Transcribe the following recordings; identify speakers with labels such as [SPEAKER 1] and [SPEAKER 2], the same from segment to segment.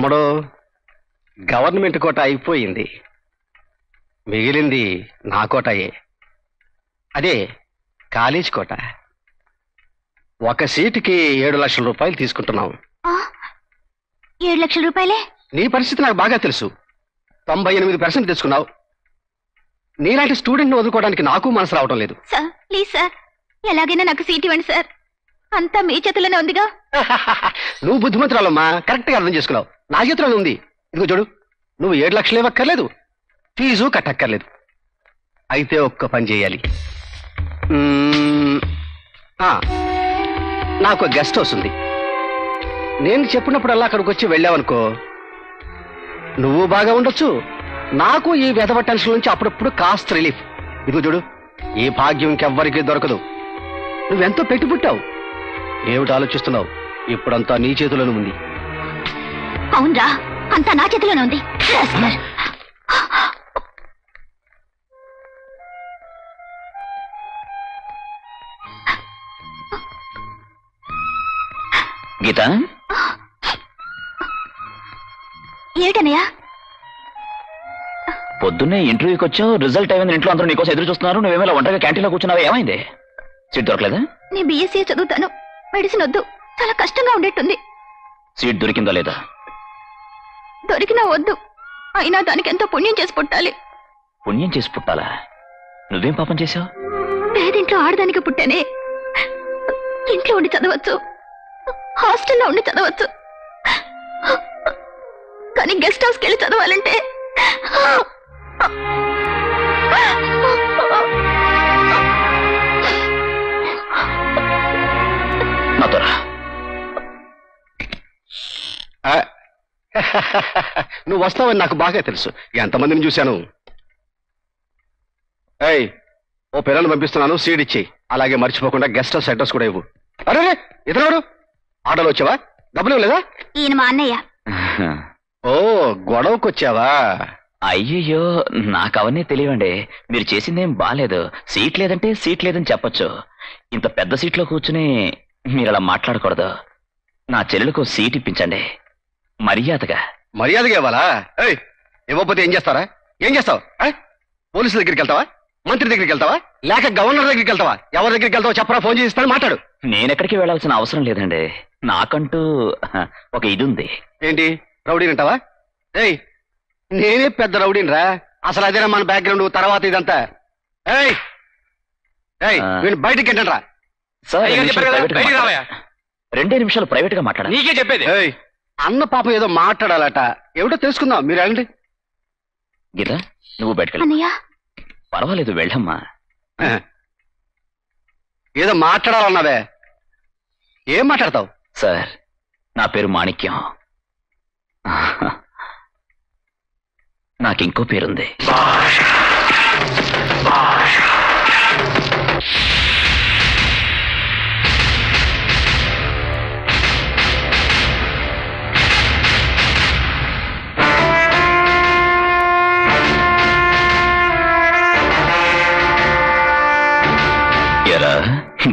[SPEAKER 1] తమ్ముడు గవర్నమెంట్ కోట అయిపోయింది. మిగిలింది నా కోటయే. అదే కాలేజ్ కోట. ఒక సీటుకి ఏడు లక్షల రూపాయలు తీసుకుంటున్నాం
[SPEAKER 2] ఏడు లక్షల రూపాయలే?
[SPEAKER 1] నీ పరిస్థితి నాకు బాగా తెలుసు. తొంభై ఎనిమిది పర్సెంట్ తెచ్చుకున్నావు నీలాంటి స్టూడెంట్ని వదులుకోవడానికి నాకు మనసు రావడం లేదు.
[SPEAKER 2] Sir please sir. ఎలాగైనా నాకు సీట్ ఇవ్వండి సార్. అంతా మీ చేతిలోనే ఉందిగా.
[SPEAKER 1] నువ్వు బుద్ధిమంతురాలమ్మా. కరెక్ట్గా అర్థం చేసుకున్నావు. నా చేతిలో ఉంది. ఇదిగో చూడు నువ్వు ఏడు లక్షలు ఇవ్వక్కర్లేదు ఫీజు కట్టక్కర్లేదు. అయితే ఒక్క పని చేయాలి. నాకు గెస్ట్ హౌస్ ఉంది. నేను చెప్పినప్పుడల్లా అక్కడికి వచ్చి వెళ్ళావనుకో నువ్వు బాగా ఉండొచ్చు. నాకు ఈ వెధవ టెన్షన్ నుంచి అప్పుడప్పుడు కాస్త రిలీఫ్ ఇదిగో చూడు ఈ భాగ్యం ఇంకెవ్వరికీ దొరకదు. నువ్వెంతో పెట్టి పుట్టావు ఏమిటి ఆలోచిస్తున్నావు? ఇప్పుడంతా నీ చేతిలోనే ఉంది.
[SPEAKER 2] అవునరా అంతా నా చేతిలోనే ఉంది.
[SPEAKER 3] గీత?
[SPEAKER 2] ఏమిటన్నయ్యా?
[SPEAKER 3] పొద్దున్నే ఇంటర్వ్యూకి వచ్చావు రిజల్ట్ అయింది ఇంట్లో అందరూ నీకోసం ఎదురు చూస్తున్నారు నువ్వేమో ఇలా ఒంటరిగా క్యాంటీన్లో కూర్చున్నావా ఏమైంది? సీట్ దొరకలేదా?
[SPEAKER 2] నేను బీఎస్సీ చదువుతాను మెడిసిన్ వద్దు చాలా కష్టంగా ఉండేట్టుంది.
[SPEAKER 3] సీట్ దొరికిందా లేదా?
[SPEAKER 2] దొరికినా వద్దు. అయినా దానికి ఎంతో పుణ్యం చేసి పుట్టాలి.
[SPEAKER 3] పుణ్యం చేసి పుట్టాలా? నువ్వేం పాపం చేశావు?
[SPEAKER 2] పేదింట్లో ఆడదానికి పుట్టానే. ఇంట్లో ఉండి చదవచ్చు. హాస్టల్లో ఉండి చదవచ్చు. కానీ గెస్ట్ హౌస్కి వెళ్ళి చదవాలంటే.
[SPEAKER 3] నాతో రా
[SPEAKER 1] ఆ, నువ్వు వస్తావని నాకు బాగా తెలుసు. ఎంతమందిని చూశాను? ఏయ్ ఓ పిల్లల్ని పంపిస్తున్నాను సీడ్ ఇచ్చి అలాగే మర్చిపోకుండా గెస్ట్ హౌస్ అడ్రస్ కూడా ఇవ్వు. అరే ఇతరుడు ఆటోలో వచ్చావా? డబ్బులు లేదా
[SPEAKER 2] ఈయన మా అన్నయ్య.
[SPEAKER 1] ఓ గొడవకు వచ్చావా
[SPEAKER 3] అయ్యయ్యో నాకు అవన్నీ తెలియండి మీరు చేసిందేం బాలేదు. సీట్ లేదంటే సీట్ లేదని చెప్పొచ్చు. ఇంత పెద్ద సీట్లో కూర్చుని మీరు అలా మాట్లాడకూడదు. నా చెల్లెలకు సీట్ ఇప్పించండి. మర్యాదగా.
[SPEAKER 1] మర్యాదగా ఇవ్వాలా? ఏయ్ ఇవ్వకపోతే ఏం చేస్తారా? ఏం చేస్తావు? ఆ? పోలీసుల దగ్గరికి వెళ్తావా? మంత్రి దగ్గరికి వెళ్తావా? లేక గవర్నర్ దగ్గరికి వెళ్తావా? ఎవరి దగ్గరికి వెళ్తావో చెప్పరా ఫోన్ చేసి ఇస్తాను మాట్లాడు.
[SPEAKER 3] నేనెక్కడికి వెళ్ళాల్సిన అవసరం లేదండి. నాకంటూ హ, ఒక ఇది ఉంది
[SPEAKER 1] ఏంటి? రౌడీని అంటావా? ఏయ్ నేనే పెద్ద రౌడీని రా. అసలు అదేనా మన బ్యాక్గ్రౌండ్ తర్వాత ఇదంతా? ఏయ్ ఏయ్
[SPEAKER 3] ఆ.
[SPEAKER 1] బయటికి
[SPEAKER 3] సార్
[SPEAKER 4] అయ్యగారు
[SPEAKER 3] రెండు నిమిషాలు
[SPEAKER 4] బయటికి
[SPEAKER 3] ప్రైవేట్గా
[SPEAKER 4] రావయ్యా.
[SPEAKER 3] మాట్లాడాలి. రెండే నిమిషాలు ప్రైవేట్గా మాట్లాడాలి.
[SPEAKER 4] నీకే చెప్పేది.
[SPEAKER 1] ఏయ్ అన్న పాపం ఏదో మాట్లాడాలట. ఏమిటో తెలుసుకుందాం. మీరు వెళ్ళండి
[SPEAKER 3] గీత నువ్వు బయటకెళ్ళి
[SPEAKER 2] అన్నయ్య.
[SPEAKER 3] పర్వాలేదు వెళ్ళమ్మా.
[SPEAKER 1] ఏదో మాట్లాడాలన్నావే. ఏం మాట్లాడతావు?
[SPEAKER 3] సార్ నా పేరు మాణిక్యం. నాకు ఇంకో పేరుంది.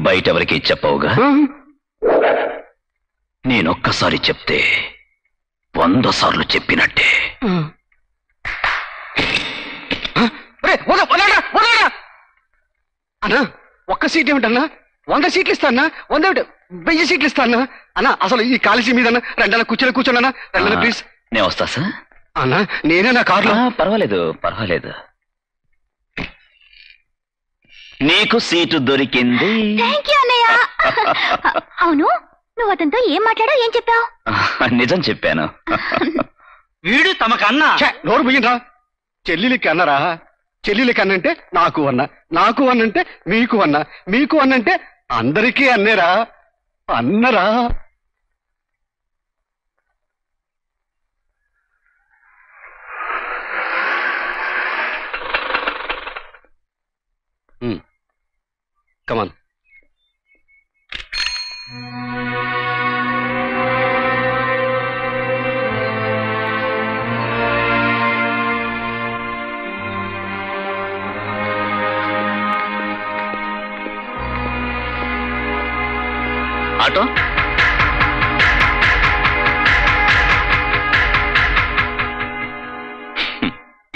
[SPEAKER 3] బయట ఎవరికి చెప్పవుగా నేనొక్కసారి చెప్తే వంద సార్లు చెప్పినట్టే!
[SPEAKER 1] అన్నా ఒక్క సీట్ ఏమిటన్నా? వంద సీట్లు ఇస్తానా వంద వెయ్యి సీట్లు ఇస్తానా అన్నా అసలు ఈ కాలేజీ మీద రెండన్న కూర్చొని కూర్చోనన్నా? రెండన్న ప్లీజ్
[SPEAKER 3] నేను వస్తా సార్.
[SPEAKER 1] అన్నా నేనే నా కారులో.
[SPEAKER 3] పర్వాలేదు పర్వాలేదు. నీకు సీటు దొరికింది.
[SPEAKER 2] థ్యాంక్ యూ అన్నయ్య. అవును నువ్వు అతనితో ఏం మాట్లాడావు ఏం చెప్పావు?
[SPEAKER 3] నిజం చెప్పాను.
[SPEAKER 4] వీడు తమకన్నా.
[SPEAKER 1] నోరు ముయ్యంరా చెల్లెలికి అన్నరా. చెల్లెలికి అన్నంటే నాకు అన్న నాకు అన్నంటే మీకు అన్న మీకు అన్నంటే అందరికీ అన్నేరా. అన్నరా. కమాన్
[SPEAKER 3] ఆటో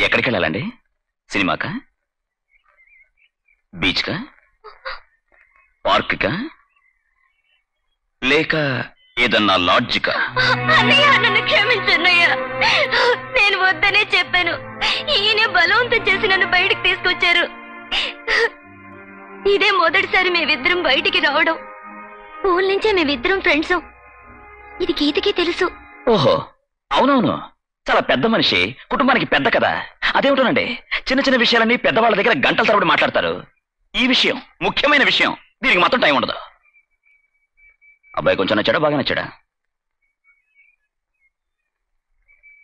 [SPEAKER 3] ఎక్కడికి వెళ్ళాలండి సినిమాకా? బీచ్కా? పార్క్కా? లేక ఏదన్నా లాడ్జికా?
[SPEAKER 5] నన్ను క్షమించన్నయ్య నేను వద్దనే చెప్పాను. ఈయన బలవంతం చేసి నన్ను బయటికి తీసుకొచ్చారు. ఇదే మొదటిసారి మేమిద్దరం బయటికి రావడం. స్కూల్ నుంచే మేమిద్దరం ఫ్రెండ్స్. ఇది గీతకి తెలుసు.
[SPEAKER 3] ఓహో అవునవును. చాలా పెద్ద మనిషి కుటుంబానికి పెద్ద కదా. అదేమిటోనండి? చిన్న చిన్న విషయాలన్నీ పెద్దవాళ్ళ దగ్గర గంటల తరబడి మాట్లాడతారు. ఈ విషయం ముఖ్యమైన విషయం. దీనికి మాత్రం టైం ఉండదు. అబ్బాయి కొంచెం నచ్చాడా? బాగా నచ్చాడా?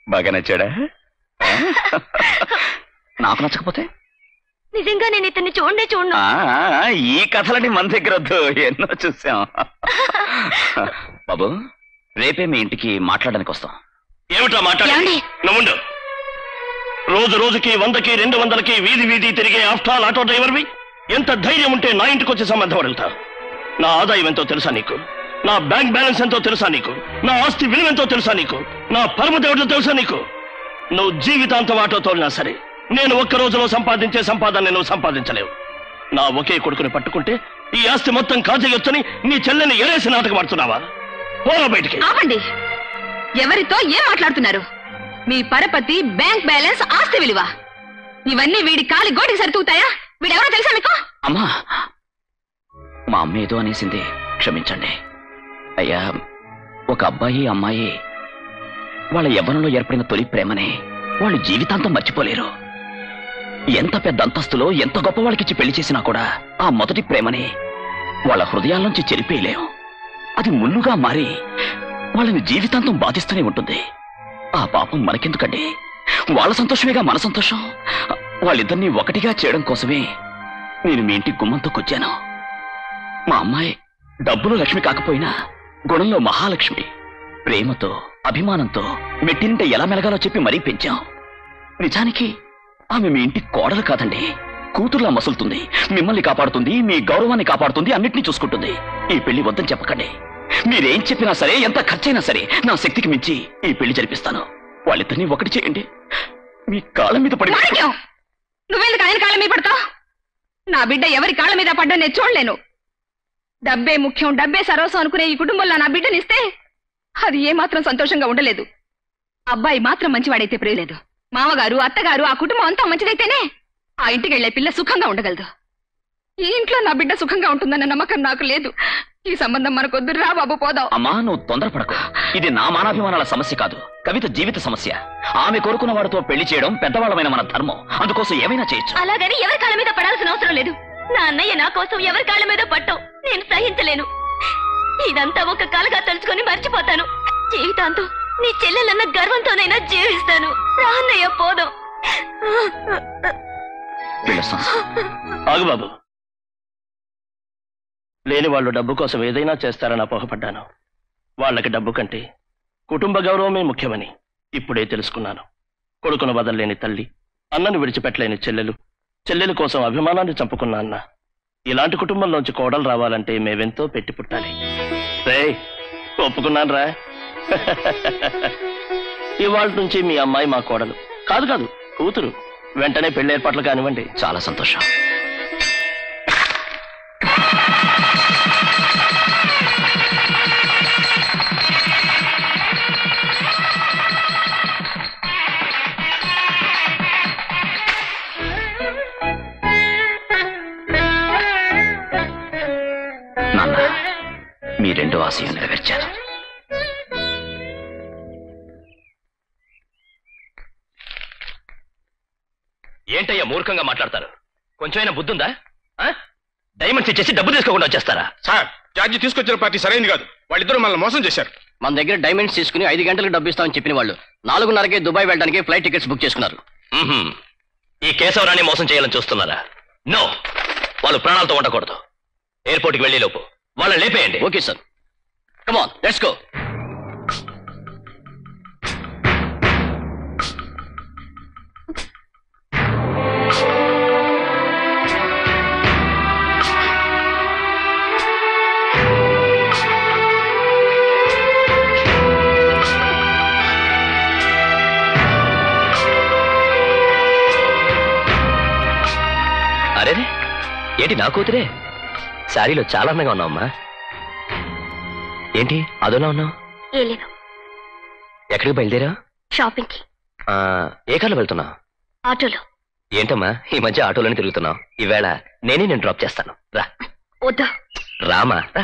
[SPEAKER 3] బాగా నచ్చాడా? నాకు నచ్చకపోతే?
[SPEAKER 5] నిజంగా నేను ఇతన్ని చూడనే చూడను.
[SPEAKER 3] ఈ కథలని మన దగ్గర వద్దు. ఎన్నో చూసాం. బాబు రేపే మీ ఇంటికి మాట్లాడడానికి వస్తాం.
[SPEAKER 6] ఏమిటా మాట్లాడి
[SPEAKER 5] ఏమండి?
[SPEAKER 6] నువ్వుండు. రోజు రోజుకి వందకి రెండు వందలకి వీధి వీధి తిరిగే ఆఫ్టాల్ ఆటో డ్రైవర్వి? ఎంత ధైర్యం ఉంటే నా ఇంటికి వచ్చి సంబంధం వెళ్తా నా ఆదాయం ఎంతో తెలుసా నీకు? నా బ్యాంక్ బ్యాలెన్స్ ఎంతో తెలుసా నీకు? నా ఆస్తి విలువ ఎంతో తెలుసా నీకు? నా పరమ దేవుడు తెలుసా నీకు? నువ్వు జీవితాంతం ఆటో తోలినా సరే నేను ఒక్క రోజులో సంపాదించే సంపాదన నువ్వు సంపాదించలేవు. నా ఒకే కొడుకుని పట్టుకుంటే ఈ ఆస్తి మొత్తం కాజేయొచ్చని నీ చెల్లెని ఎరేసి నాటకం ఆడుతున్నావా? పోరా బయటికి.
[SPEAKER 7] ఆపండి. ఎవరితో ఏం మాట్లాడుతున్నారు? మీ పరపతి బ్యాంక్ బ్యాలెన్స్ ఆస్తి విలువ. ఇవన్నీ వీడి కాలి గోటికి సరితూగుతాయా వీడెవరో తెలుసా మీకు
[SPEAKER 3] అమ్మా మా అమ్మ ఏదో అనేసింది. క్షమించండి. అయ్యా ఒక అబ్బాయి అమ్మాయి వాళ్ళ యవ్వనంలో ఏర్పడిన తొలి ప్రేమని వాళ్ళు జీవితాంతం మర్చిపోలేరు. ఎంత పెద్ద అంతస్తులో ఎంత గొప్ప వాళ్ళకిచ్చి పెళ్ళి చేసినా కూడా ఆ మొదటి ప్రేమని వాళ్ళ హృదయాల నుంచి చెరిపేయలేం. అది ముళ్ళుగా మారి వాళ్ళని జీవితాంతం బాధిస్తూనే ఉంటుంది. ఆ పాపం మనకెందుకండి? వాళ్ళ సంతోషమేగా మన సంతోషం? వాళ్ళిద్దరినీ ఒకటిగా చేయడం కోసమే నేను మీ ఇంటి గుమ్మంతో కొచ్చాను. మా అమ్మాయి. డబ్బులు లక్ష్మి కాకపోయినా గుణంలో మహాలక్ష్మి. ప్రేమతో అభిమానంతో మెట్టినింట ఎలా మెలగాలో చెప్పి మరీ పెంచాం. నిజానికి ఆమె మీ ఇంటి కోడలు కాదండి. కూతుర్లా మసులుతుంది. మిమ్మల్ని కాపాడుతుంది మీ గౌరవాన్ని కాపాడుతుంది అన్నిటినీ చూసుకుంటుంది. ఈ పెళ్ళి వద్దని చెప్పకండి. మీరేం చెప్పినా సరే ఎంత ఖర్చైనా సరే నా శక్తికి మించి ఈ పెళ్ళి జరిపిస్తాను. వాళ్ళిద్దరినీ ఒకటి చేయండి. మీ కాళ్ళ మీద పడి
[SPEAKER 7] నువ్వెందుకు ఆయన కాళ్ళ మీద పడతావు? నా బిడ్డ ఎవరి కాళ్ళ మీద పడ్డా నేను చూడలేను. డబ్బే ముఖ్యం డబ్బే సర్వస్వం అనుకునే ఈ కుటుంబంలో నా బిడ్డనిస్తే అది ఏమాత్రం సంతోషంగా ఉండలేదు. అబ్బాయి మాత్రం మంచివాడైతే ప్రియలేదు. మామగారు అత్తగారు ఆ కుటుంబం అంతా మంచిదైతేనే ఆ ఇంటికి వెళ్ళే పిల్ల సుఖంగా ఉండగలదు. ఈ ఇంట్లో నా బిడ్డ సుఖంగా ఉంటుందన్న నమ్మకం నాకు లేదు. ఈ సంబంధం మనకొద్దు రా బాబు పోదాం.
[SPEAKER 3] అమ్మా నువ్వు తొందరపడకు. ఇది నా మానాభిమానాల సమస్య కాదు. కవిత జీవిత సమస్య. ఆమె కోరుకున్న వాడితో పెళ్ళి చేయడం పెద్దవాళ్ళమైన మన ధర్మం. అందుకోసం ఏమైనా చేయొచ్చు.
[SPEAKER 5] అలాగని ఎవరి కాళ్ళ మీద పడాల్సిన అవసరం లేదు. నా అన్నయ్య నా కోసం ఎవరి కాళ్ళ మీద పట్టం. నేను సహించలేను. ఇదంతా ఒక కలగా తలుచుకొని మర్చిపోతాను. జీవితాంతం నీ చెల్లెలన్న గర్వంతోనైనా జీవిస్తాను. రాన్నయ్య పోదాం.
[SPEAKER 6] ఆగు బాబు. లేని వాళ్ళు డబ్బు కోసం ఏదైనా చేస్తారని అపోహపడ్డాను. వాళ్ళకి డబ్బు కంటే కుటుంబ గౌరవమే ముఖ్యమని ఇప్పుడే తెలుసుకున్నాను. కొడుకును వదలలేని తల్లి అన్నను విడిచిపెట్టలేని చెల్లెలు చెల్లెల కోసం అభిమానాన్ని చంపుకున్నా అన్న. ఇలాంటి కుటుంబంలోంచి కోడలు రావాలంటే మేవెంతో పెట్టి పుట్టాలి. రే ఒప్పుకున్నాను రా ఇవాళ నుంచి మీ అమ్మాయి మా కోడలు. కాదు కాదు కూతురు. వెంటనే పెళ్ళి ఏర్పాట్లు కానివ్వండి.
[SPEAKER 3] చాలా సంతోషం. ఆశయం నెరవేర్చాను
[SPEAKER 6] ఏంటయ్యా మూర్ఖంగా మాట్లాడతారు? కొంచెమైనా బుద్ధుందా? ఆ? డైమండ్స్ ఇచ్చేసి డబ్బు తీసుకోకుండా వచ్చేస్తారా?
[SPEAKER 4] సార్ జార్జి తీసుకొచ్చిన పార్టీ సరైంది కాదు. వాళ్ళిద్దరూ మనల్ని మోసం చేశారు.
[SPEAKER 1] మన దగ్గర డైమండ్స్ తీసుకుని ఐదు గంటలకు డబ్బు ఇస్తామని చెప్పిన వాళ్ళు నాలుగున్నరకే దుబాయ్ వెళ్ళడానికి ఫ్లైట్ టికెట్స్ బుక్ చేసుకున్నారు.
[SPEAKER 6] ఈ కేశవరాన్ని మోసం చేయాలని చూస్తున్నారా? నో. వాళ్ళు ప్రాణాలతో ఉండకూడదు. ఎయిర్పోర్ట్కి వెళ్ళే లోపు వాళ్ళని లేపేయండి.
[SPEAKER 1] Okay sir. Come on, let's
[SPEAKER 8] go. ఏంటి నా కూతురే శారీలో చాలా అందంగా ఉన్నావమ్మా ఏంటి? అదోలా ఉన్నావు?
[SPEAKER 5] ఏ లేదు
[SPEAKER 8] ఎక్కడికి బయలుదేరా
[SPEAKER 5] షాపింగ్కి
[SPEAKER 8] ఆ, ఏ కార్లో వెళ్తున్నావు?
[SPEAKER 5] ఆటోలో.
[SPEAKER 8] ఏంటమ్మా ఈ మధ్య ఆటోలోనే తిరుగుతున్నావు? ఈవేళ నేనే నేను డ్రాప్ చేస్తాను. రా.
[SPEAKER 5] వద్దా.
[SPEAKER 8] రామా రా.